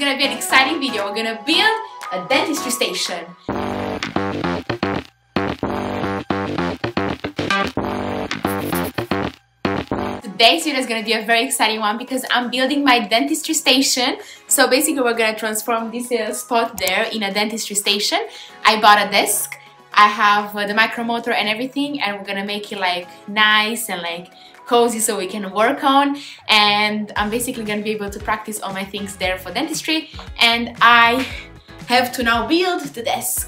gonna be an exciting video. We're gonna build a dentistry station. Today's video is gonna be a very exciting one because I'm building my dentistry station. So basically we're gonna transform this little spot there in a dentistry station. I bought a desk I have uh, the micromotor and everything and we're gonna make it like nice and like cozy so we can work on. And I'm basically gonna be able to practice all my things there for dentistry. And I have to now build the desk.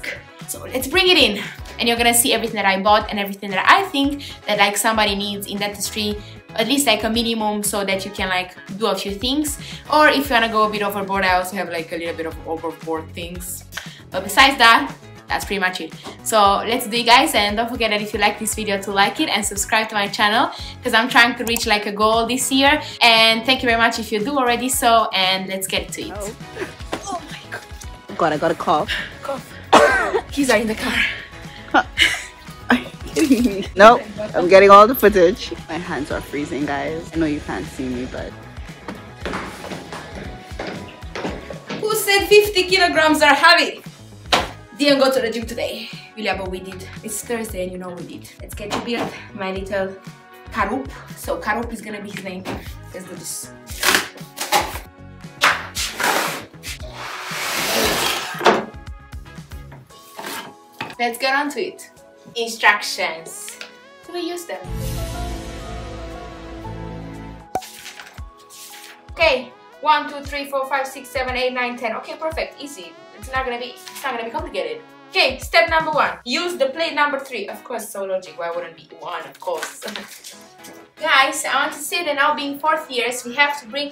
So let's bring it in. And you're gonna see everything that I bought and everything that I think that like somebody needs in dentistry at least like a minimum so that you can like do a few things. Or if you wanna go a bit overboard I also have like a little bit of overboard things. But besides that that's pretty much it. So let's do it guys and don't forget that if you like this video to like it and subscribe to my channel because I'm trying to reach like a goal this year. And thank you very much if you do already so and let's get to it. Oh, oh my god. God I got a cough. Cough. He's are in the car. Nope I'm getting all the footage. My hands are freezing guys. I know you can't see me but who said 50 kilograms are heavy didn't go to the gym today. Yeah, but we did. It's Thursday and you know we did. Let's get to build my little Karup. So Karup is gonna be his name. Let's do this. Let's get on to it. Instructions. Do we use them? Okay, one, two, three, four, five, six, seven, eight, nine, ten. Okay, perfect, easy. It's not gonna be, it's not gonna be complicated. Okay, step number one. Use the plate number three. Of course, so logic. Why wouldn't it be one? Of course. Guys, I want to say that now being fourth years, we have to bring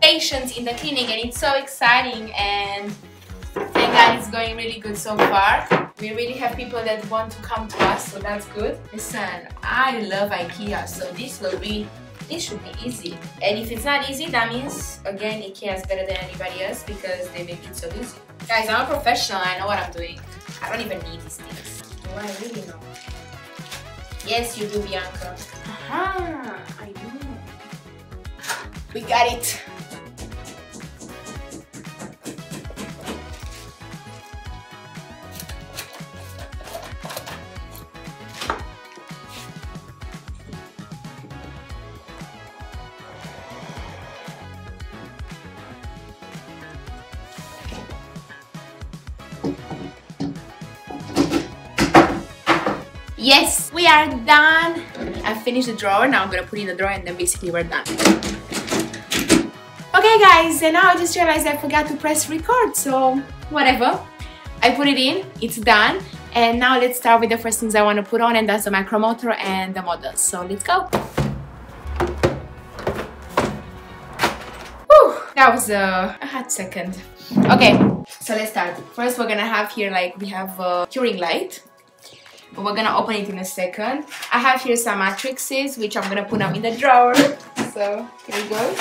patients in the clinic, and it's so exciting. And thank God it's going really good so far. We really have people that want to come to us, so that's good. Listen, I love IKEA, so this will be this should be easy. And if it's not easy, that means, again, IKEA is better than anybody else because they make it so easy. Guys, I'm a professional, I know what I'm doing. I don't even need these things. Do I really know? Yes, you do, Bianca. Aha, I do. We got it. Yes, we are done. I finished the drawer. Now I'm gonna put in the drawer and then basically we're done. Okay guys, and now I just realized I forgot to press record, so whatever. I put it in, it's done. And now let's start with the first things I want to put on and that's the micromotor and the models. So let's go. Whew, that was a, a hot second. Okay, so let's start. First we're gonna have here like we have a curing light but we're gonna open it in a second. I have here some matrices which I'm gonna put them in the drawer. So here it goes.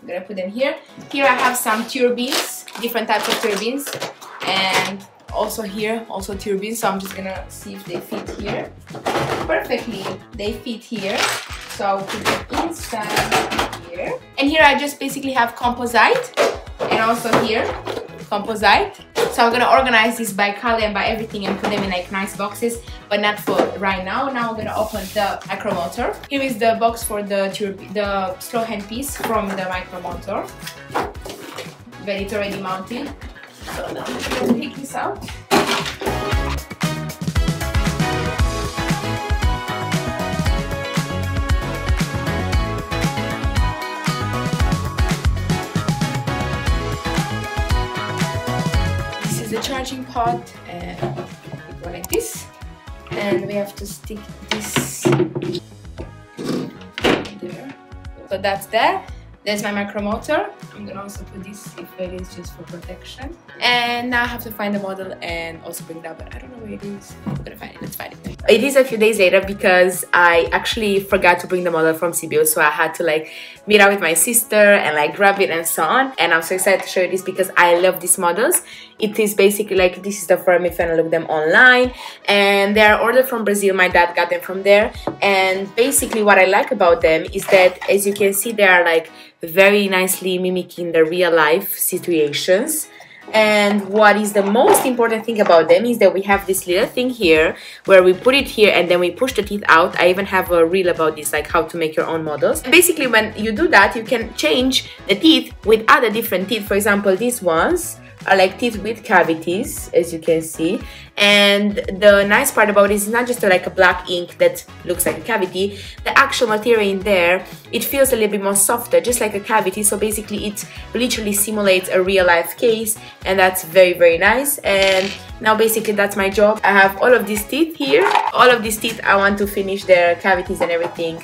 I'm gonna put them here. Here I have some turbines, different types of turbines, and also here, also turbines. So I'm just gonna see if they fit here perfectly. They fit here. So I'll put them inside here. And here I just basically have composite, and also here composite. So I'm gonna organize this by color and by everything and put them in like nice boxes, but not for right now. Now I'm gonna open the micromotor. Here is the box for the the slow hand piece from the micromotor. But it's already mounted. So now I'm gonna take this out. Charging and uh, go like this. And we have to stick this there. So that's there. There's my micromotor. I'm gonna also put this if it is just for protection. And now I have to find the model and also bring that but I don't know where it is. I'm gonna find it. Let's find it It is a few days later because I actually forgot to bring the model from CBO so I had to like meet up with my sister and like grab it and so on and I'm so excited to show you this because I love these models. It is basically like this is the firm if want look them online and they are ordered from Brazil. My dad got them from there and basically what I like about them is that as you can see they are like very nicely mimicking the real life situations and what is the most important thing about them is that we have this little thing here where we put it here and then we push the teeth out. I even have a reel about this like how to make your own models. Basically when you do that you can change the teeth with other different teeth. For example these ones are like teeth with cavities as you can see. And the nice part about it is not just like a black ink that looks like a cavity. The actual material in there it feels a little bit more softer just like a cavity. So basically it literally simulates a real life case and that's very very nice. And now basically that's my job. I have all of these teeth here. All of these teeth I want to finish their cavities and everything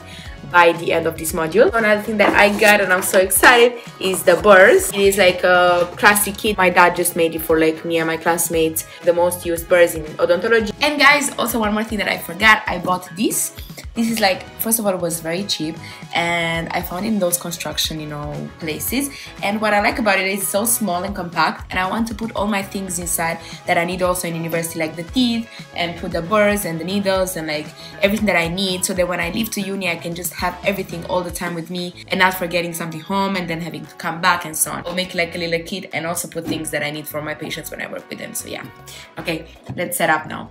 by the end of this module. Another thing that I got and I'm so excited is the burrs. It is like a classic kit. My dad just made it for like me and my classmates. The most used burrs in odontology. And guys, also one more thing that I forgot. I bought this this is like first of all it was very cheap and i found in those construction you know places. And what i like about it is so small and compact and i want to put all my things inside that i need also in university like the teeth and put the burrs and the needles and like everything that i need so that when i leave to uni i can just have everything all the time with me and not forgetting something home and then having to come back and so on. I'll make like a little kit and also put things that i need for my patients when i work with them. So yeah. Okay let's set up now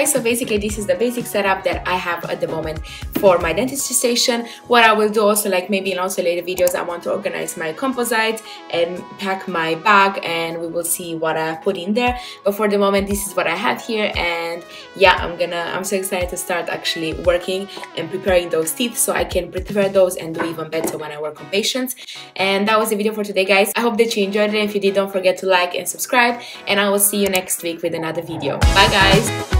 Okay so basically this is the basic setup that I have at the moment for my dentistry station. What I will do also like maybe in also later videos I want to organize my composite and pack my bag and we will see what I put in there. But for the moment this is what I have here and yeah I'm gonna I'm so excited to start actually working and preparing those teeth so I can prepare those and do even better when I work on patients. And that was the video for today guys. I hope that you enjoyed it. If you did don't forget to like and subscribe and I will see you next week with another video. Bye guys!